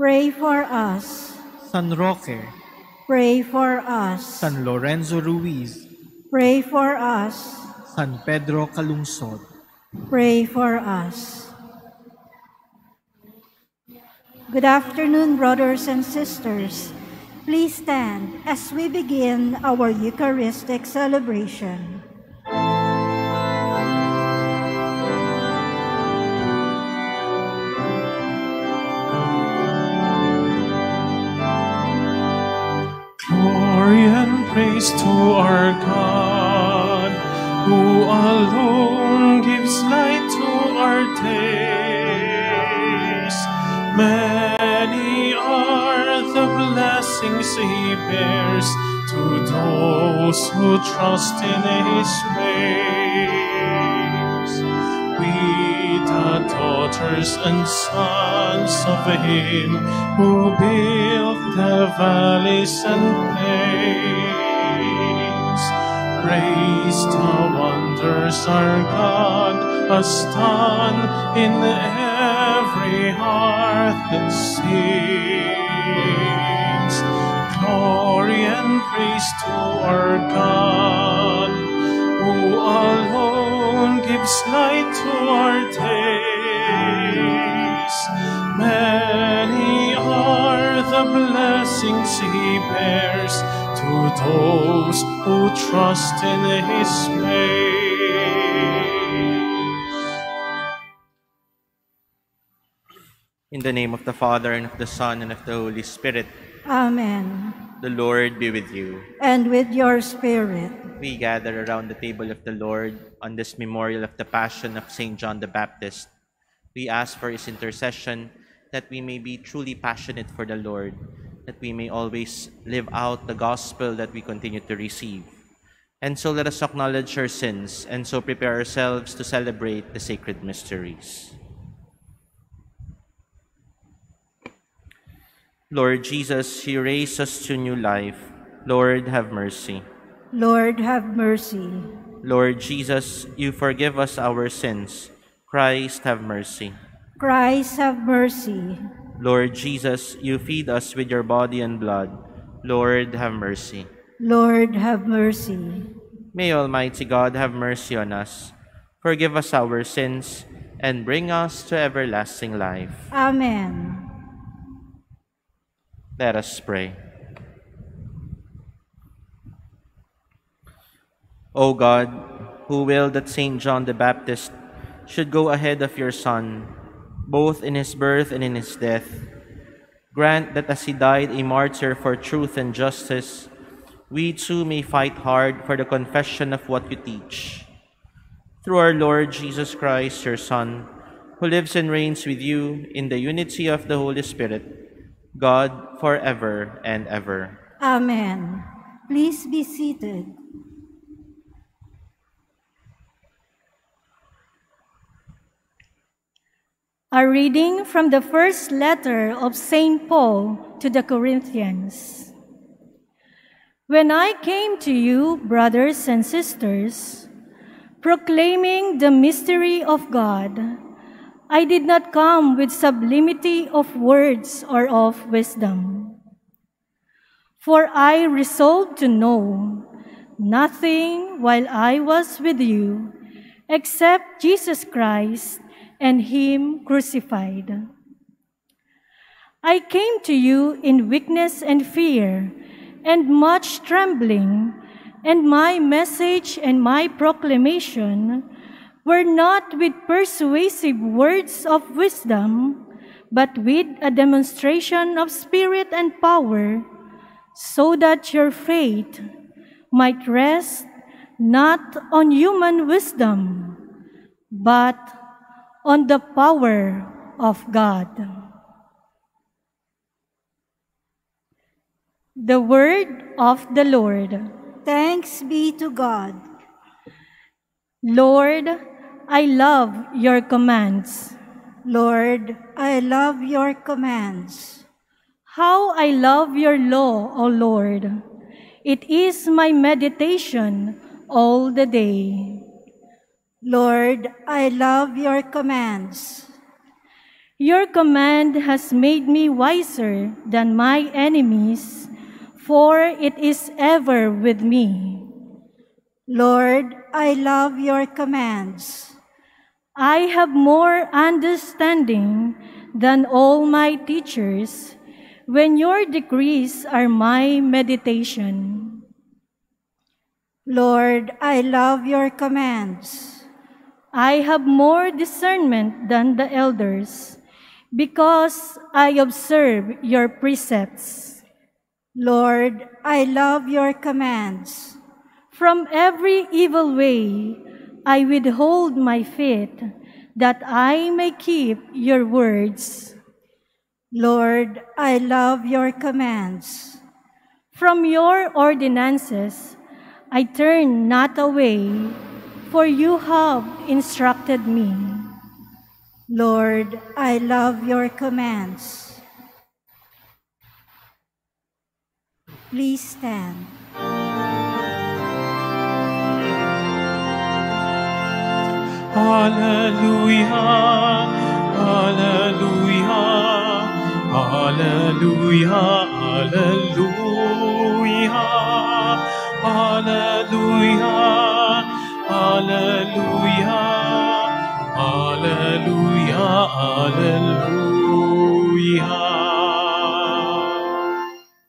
Pray for us. San Roque, Pray for us. San Lorenzo Ruiz, Pray for us. San Pedro Calungsod, Pray for us. Good afternoon, brothers and sisters. Please stand as we begin our Eucharistic celebration. Praise to our God, who alone gives light to our days. Many are the blessings he bears to those who trust in his ways. We, the daughters and sons of him who built the valleys and plains, praise the wonders our God has done in every heart that sings. Glory and praise to our God, who alone gives light to our days. Many are the blessings he bears to those who trust in his ways. In the name of the Father, and of the Son, and of the Holy Spirit, Amen. the Lord be with you. And with your spirit. We gather around the table of the Lord on this memorial of the Passion of St. John the Baptist. We ask for his intercession that we may be truly passionate for the Lord, that we may always live out the gospel that we continue to receive. And so let us acknowledge our sins and so prepare ourselves to celebrate the sacred mysteries. Lord Jesus, you raise us to new life. Lord, have mercy. Lord, have mercy. Lord Jesus, you forgive us our sins. Christ, have mercy. Christ, have mercy. Lord Jesus, you feed us with your body and blood. Lord, have mercy. Lord, have mercy. May Almighty God have mercy on us, forgive us our sins, and bring us to everlasting life. Amen. Let us pray. O God, who willed that St. John the Baptist should go ahead of your Son, both in his birth and in his death, grant that as he died a martyr for truth and justice, we too may fight hard for the confession of what you teach. Through our Lord Jesus Christ, your Son, who lives and reigns with you in the unity of the Holy Spirit, God forever and ever. Amen. Please be seated. A reading from the first letter of St. Paul to the Corinthians. When I came to you, brothers and sisters, proclaiming the mystery of God, I did not come with sublimity of words or of wisdom. For I resolved to know nothing while I was with you except Jesus Christ and Him crucified. I came to you in weakness and fear and much trembling, and my message and my proclamation were not with persuasive words of wisdom, but with a demonstration of spirit and power, so that your faith might rest not on human wisdom, but on the power of God. The word of the Lord. Thanks be to God. Lord, I love your commands. Lord, I love your commands. How I love your law, O Lord. It is my meditation all the day. Lord, I love your commands. Your command has made me wiser than my enemies, for it is ever with me. Lord, I love your commands. I have more understanding than all my teachers when your decrees are my meditation. Lord, I love your commands. I have more discernment than the elders because I observe your precepts. Lord, I love your commands. From every evil way, I withhold my feet that I may keep your words. Lord, I love your commands. From your ordinances, I turn not away, for you have instructed me. Lord, I love your commands. Please stand. Hallelujah, Hallelujah, Hallelujah, Hallelujah, Hallelujah, Hallelujah, Hallelujah, Hallelujah.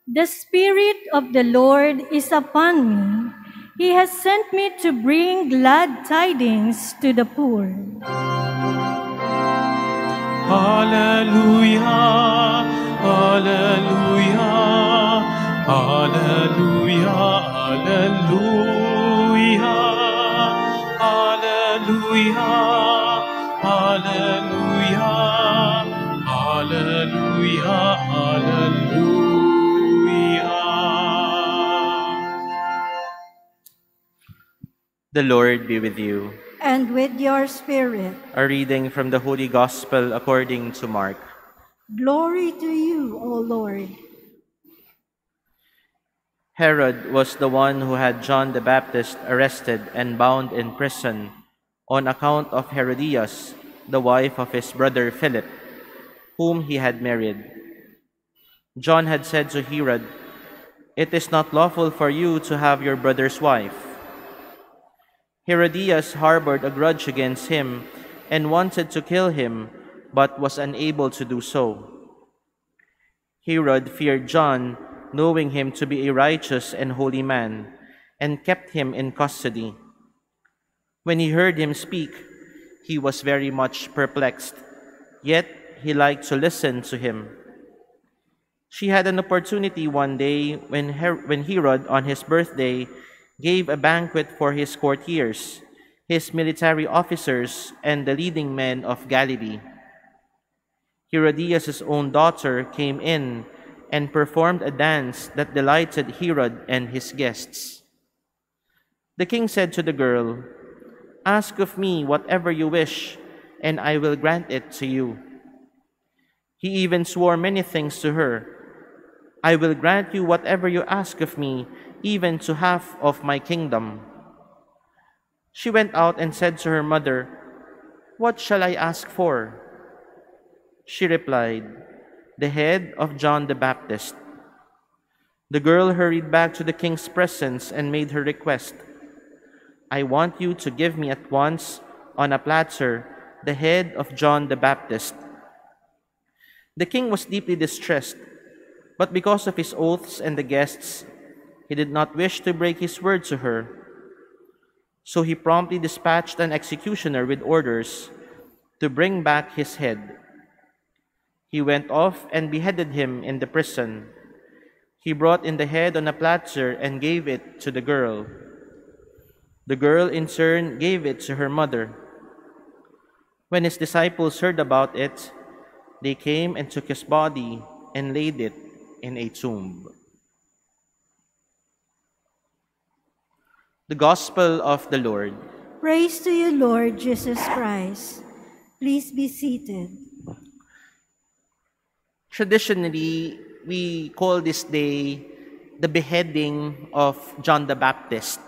The Spirit of the Lord is upon me. He has sent me to bring glad tidings to the poor. Hallelujah, Hallelujah, Hallelujah, Hallelujah, The Lord be with you. And with your spirit, A reading from the Holy Gospel according to Mark. glory to you, O Lord. Herod was the one who had John the Baptist arrested and bound in prison on account of Herodias, the wife of his brother Philip, whom he had married. John had said to Herod, It is not lawful for you to have your brother's wife. Herodias harbored a grudge against him and wanted to kill him, but was unable to do so. Herod feared John, knowing him to be a righteous and holy man, and kept him in custody. When he heard him speak, he was very much perplexed, yet he liked to listen to him. She had an opportunity one day when, Her- when Herod, on his birthday, gave a banquet for his courtiers, his military officers, and the leading men of Galilee. Herodias' own daughter came in and performed a dance that delighted Herod and his guests. The king said to the girl, Ask of me whatever you wish, and I will grant it to you. He even swore many things to her. I will grant you whatever you ask of me, even to half of my kingdom. She went out and said to her mother, What shall I ask for? She replied, The head of John the Baptist. The girl hurried back to the king's presence and made her request. I want you to give me at once, on a platter, the head of John the Baptist. The king was deeply distressed, but because of his oaths and the guests, he did not wish to break his word to her. So he promptly dispatched an executioner with orders to bring back his head. He went off and beheaded him in the prison. He brought in the head on a platter and gave it to the girl. The girl in turn gave it to her mother. When his disciples heard about it, they came and took his body and laid it in a tomb. The Gospel of the Lord. Praise to you, Lord Jesus Christ. Please be seated. Traditionally, we call this day the beheading of John the Baptist,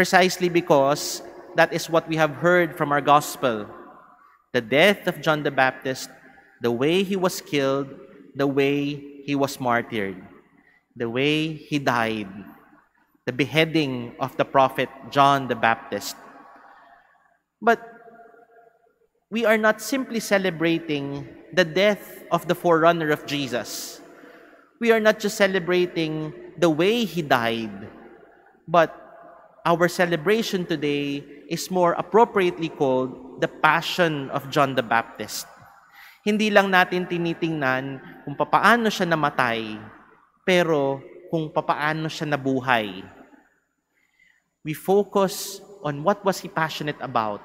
precisely because that is what we have heard from our Gospel. The death of John the Baptist, the way he was killed, the way he was martyred, the way he died, the beheading of the prophet John the Baptist. But we are not simply celebrating the death of the forerunner of Jesus. We are not just celebrating the way he died, but our celebration today is more appropriately called the Passion of John the Baptist. Hindi lang natin tinitingnan kung papaano siya namatay, pero kung papaano siya nabuhay. We focus on what was he passionate about.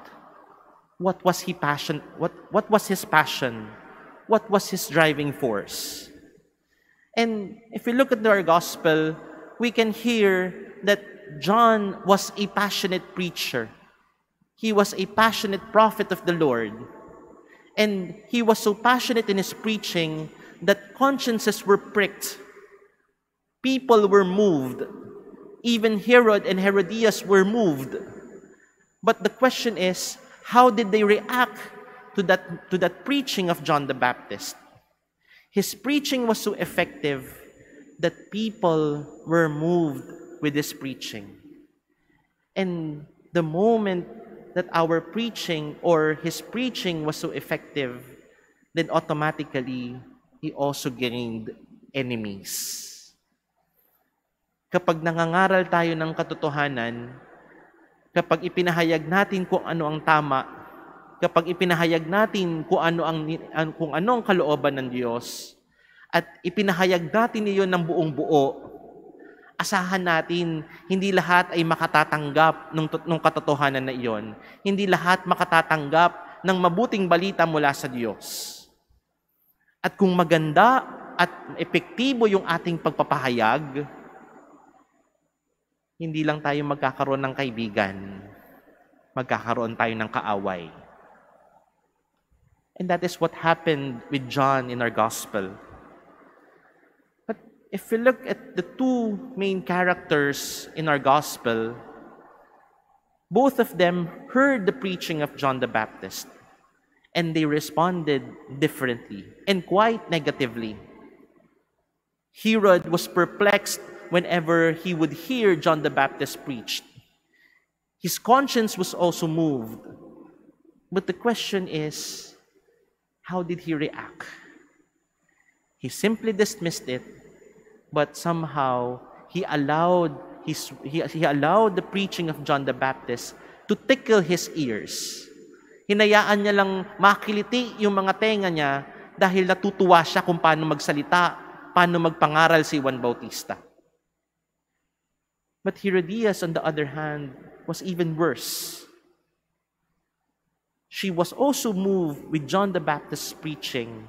What was he passion what what was his passion? What was his driving force? And if we look at our gospel, we can hear that John was a passionate preacher. He was a passionate prophet of the Lord. And he was so passionate in his preaching that consciences were pricked. People were moved. Even Herod and Herodias were moved. But the question is, how did they react to that, to that preaching of John the Baptist? His preaching was so effective that people were moved with his preaching. And the moment that our preaching or his preaching was so effective, then automatically he also gained enemies. Kapag nangangaral tayo ng katotohanan, kapag ipinahayag natin kung ano ang tama, kapag ipinahayag natin kung ano ang kung ano ang kalooban ng Diyos at ipinahayag natin iyon ng buong buo, asahan natin hindi lahat ay makatatanggap ng, ng katotohanan na iyon. Hindi lahat makatatanggap ng mabuting balita mula sa Diyos. At kung maganda at epektibo yung ating pagpapahayag, hindi lang tayo magkakaroon ng kaibigan, magkakaroon tayo ng kaaway. And that is what happened with John in our gospel. If we look at the two main characters in our gospel, both of them heard the preaching of John the Baptist and they responded differently and quite negatively. Herod was perplexed whenever he would hear John the Baptist preached. His conscience was also moved. But the question is, how did he react? He simply dismissed it, but somehow he allowed his, he, he allowed the preaching of John the Baptist to tickle his ears. Hinayaan niya lang makiliti yung mga tenga niya dahil natutuwa siya kung paano magsalita, paano magpangaral si Juan Bautista. But Herodias, on the other hand, was even worse. She was also moved with John the Baptist's preaching,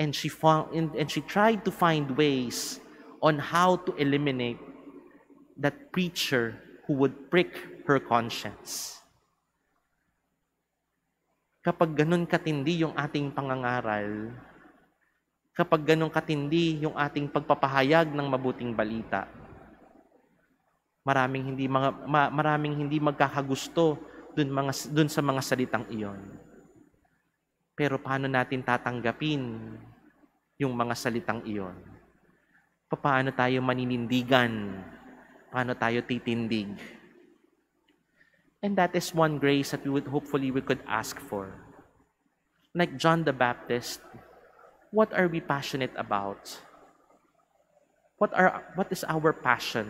and she found and she tried to find ways on how to eliminate that preacher who would prick her conscience. Kapag ganun katindi yung ating pangangaral, kapag ganun katindi yung ating pagpapahayag ng mabuting balita, maraming hindi mga ma, maraming hindi magkakagusto dun mga dun sa mga salitang iyon. Pero paano natin tatanggapin yung mga salitang iyon? Paano tayo maninindigan? Paano tayo titindig? And that is one grace that we would hopefully we could ask for. Like John the Baptist, what are we passionate about? What are what is our passion?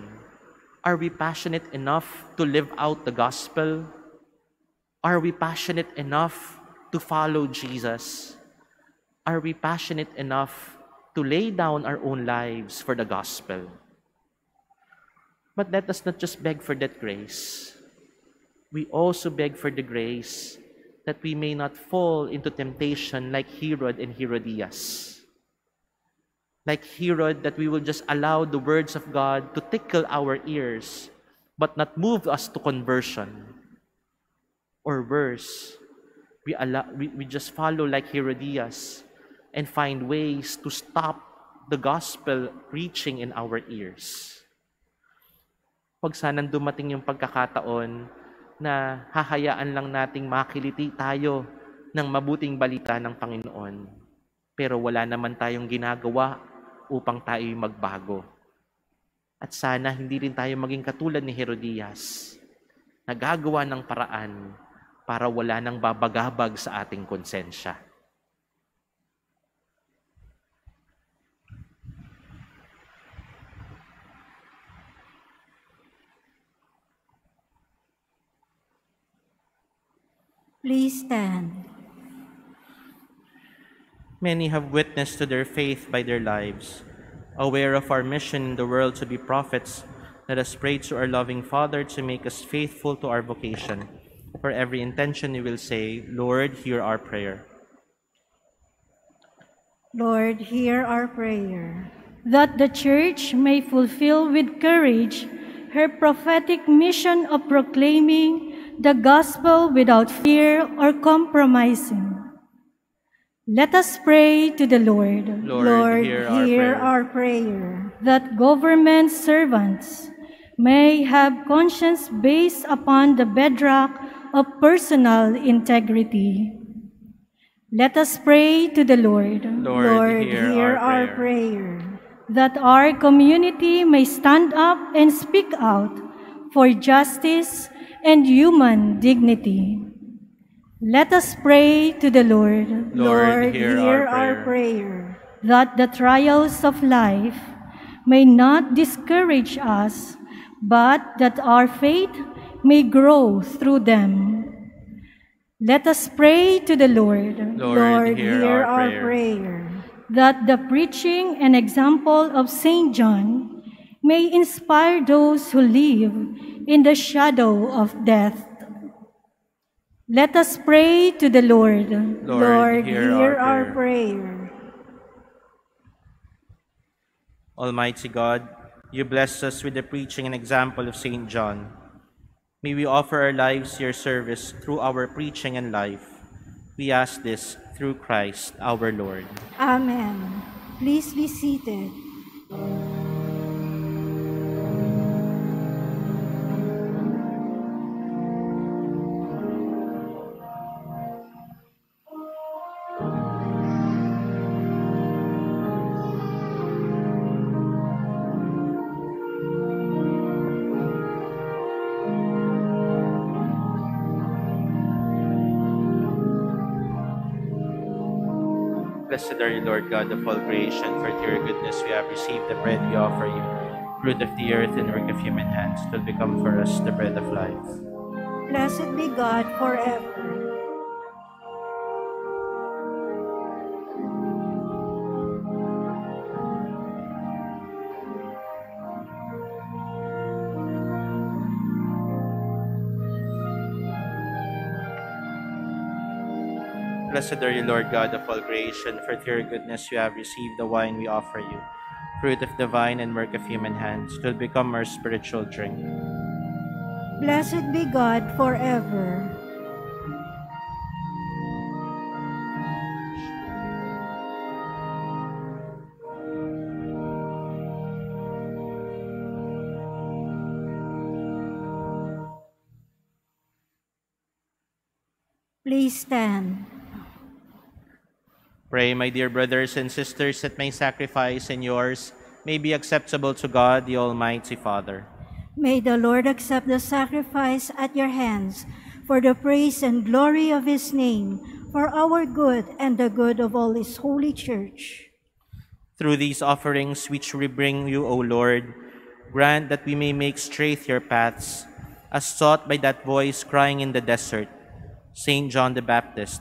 Are we passionate enough to live out the gospel? Are we passionate enough to follow Jesus? Are we passionate enough to lay down our own lives for the gospel? But let us not just beg for that grace. We also beg for the grace that we may not fall into temptation like Herod and Herodias. Like Herod, that we will just allow the words of God to tickle our ears, but not move us to conversion. Or worse, we, allow, we, we just follow like Herodias and find ways to stop the gospel reaching in our ears. Huwag sanang dumating yung pagkakataon na hahayaan lang nating makiliti tayo ng mabuting balita ng Panginoon. Pero wala naman tayong ginagawa upang tayo magbago. At sana hindi rin tayo maging katulad ni Herodias, nagagawa ng paraan para wala nang babagabag sa ating konsensya. Please stand. Many have witnessed to their faith by their lives. Aware of our mission in the world to be prophets, let us pray to our loving Father to make us faithful to our vocation. For every intention we will say, Lord, hear our prayer. Lord, hear our prayer. that the Church may fulfill with courage her prophetic mission of proclaiming the gospel without fear or compromising. Let us pray to the Lord Lord, hear our prayer. our prayer. that government servants may have conscience based upon the bedrock of personal integrity. Let us pray to the Lord Lord, hear, our, prayer. that our community may stand up and speak out for justice and human dignity. Let us pray to the Lord Lord, hear, our, prayer. prayer. that the trials of life may not discourage us, but that our faith may grow through them. Let us pray to the Lord Lord, hear, our, prayer. prayer. that the preaching and example of Saint John may inspire those who live in the shadow of death. Let us pray to the Lord. Lord, hear, our, our prayer. prayer. Almighty God, you bless us with the preaching and example of St. John. May we offer our lives your service through our preaching and life. We ask this through Christ our Lord. Amen. Please be seated. God of all creation, for through your goodness we have received the bread we offer you, fruit of the earth and work of human hands, will become for us the bread of life. Blessed be God forever. Blessed are you, Lord God of all creation, for through your goodness you have received the wine we offer you, fruit of the vine and work of human hands, it will become our spiritual drink. Blessed be God forever. Please stand. Pray, my dear brothers and sisters, that my sacrifice and yours may be acceptable to God, the Almighty Father. May the Lord accept the sacrifice at your hands for the praise and glory of his name, for our good and the good of all his holy church. Through these offerings which we bring you, O Lord, grant that we may make straight your paths, as taught by that voice crying in the desert, Saint John the Baptist,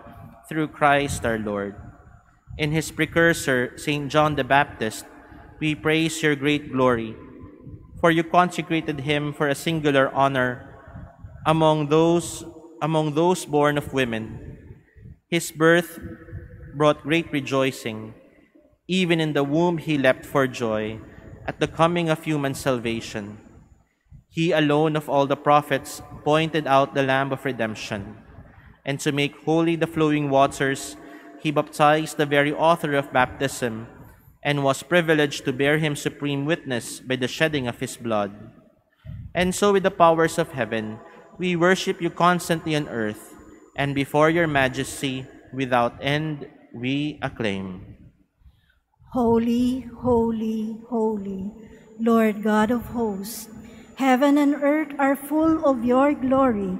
through Christ our Lord. In his precursor, St. John the Baptist, we praise your great glory, for you consecrated him for a singular honor among those among those born of women. His birth brought great rejoicing. Even in the womb he leapt for joy at the coming of human salvation. He alone of all the prophets pointed out the Lamb of redemption. And to make holy the flowing waters, he baptized the very author of baptism and was privileged to bear him supreme witness by the shedding of his blood. And so, with the powers of heaven, we worship you constantly on earth, and before your majesty, without end, we acclaim. Holy, holy, holy, Lord God of hosts, heaven and earth are full of your glory.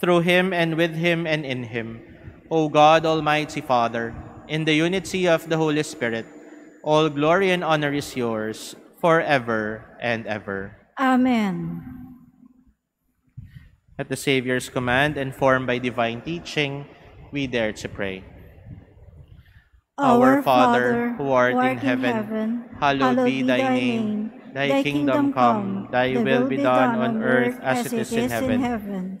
Through him and with him and in him, O God, Almighty Father, in the unity of the Holy Spirit, all glory and honor is yours forever and ever. Amen. At the Savior's command, informed by divine teaching, we dare to pray. Our Father, who art in heaven, hallowed be thy name. Thy kingdom come, thy will be done on earth as it is in heaven.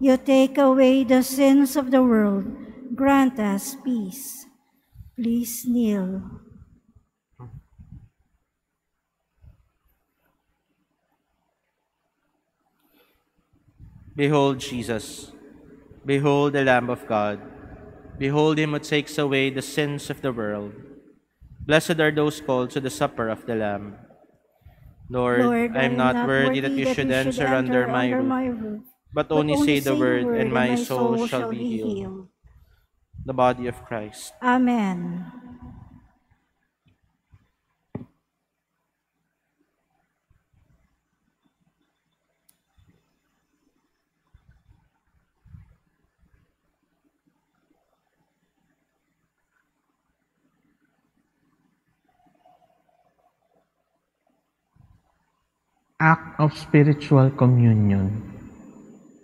you take away the sins of the world, grant us peace. Please kneel. Behold Jesus. Behold the Lamb of God. Behold him who takes away the sins of the world. Blessed are those called to the supper of the Lamb. Lord, Lord, I am not worthy that you should enter under my roof, but only say the word, and my soul shall be healed. The body of Christ. Amen. Act of Spiritual Communion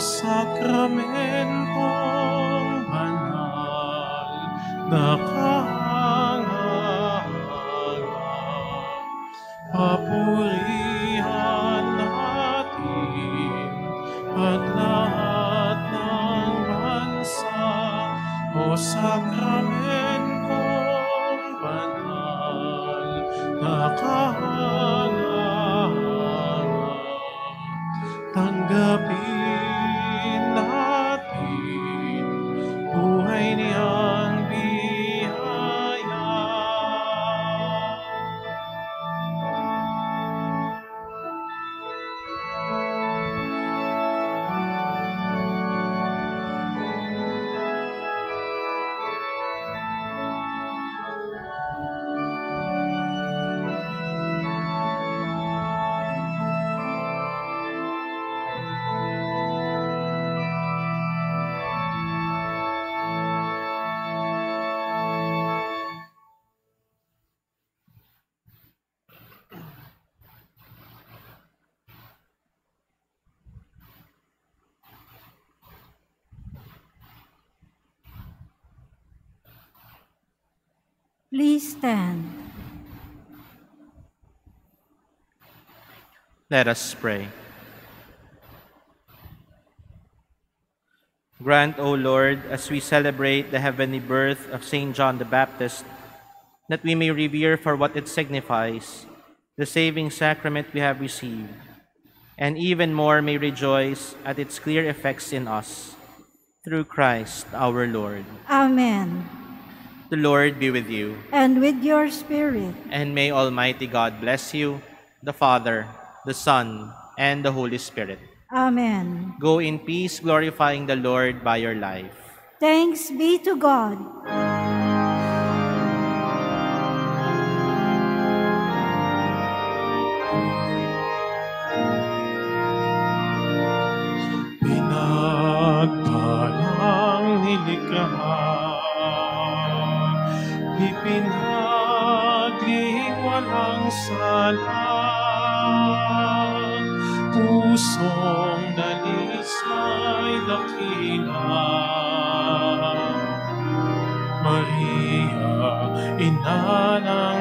Sakramentong banal na kahanga, papurihan natin at lahat ng bansa. O sakramentong stand. Let us pray. Grant, O Lord, as we celebrate the heavenly birth of St. John the Baptist, that we may revere for what it signifies the saving sacrament we have received, and even more may rejoice at its clear effects in us. Through Christ our Lord. Amen. The Lord be with you, And with your spirit. and may Almighty God bless you, the Father, the Son, and the Holy Spirit. Amen. Go in peace, glorifying the Lord by your life. Thanks be to God. Pusong dalisay dakila. Maria, ina ng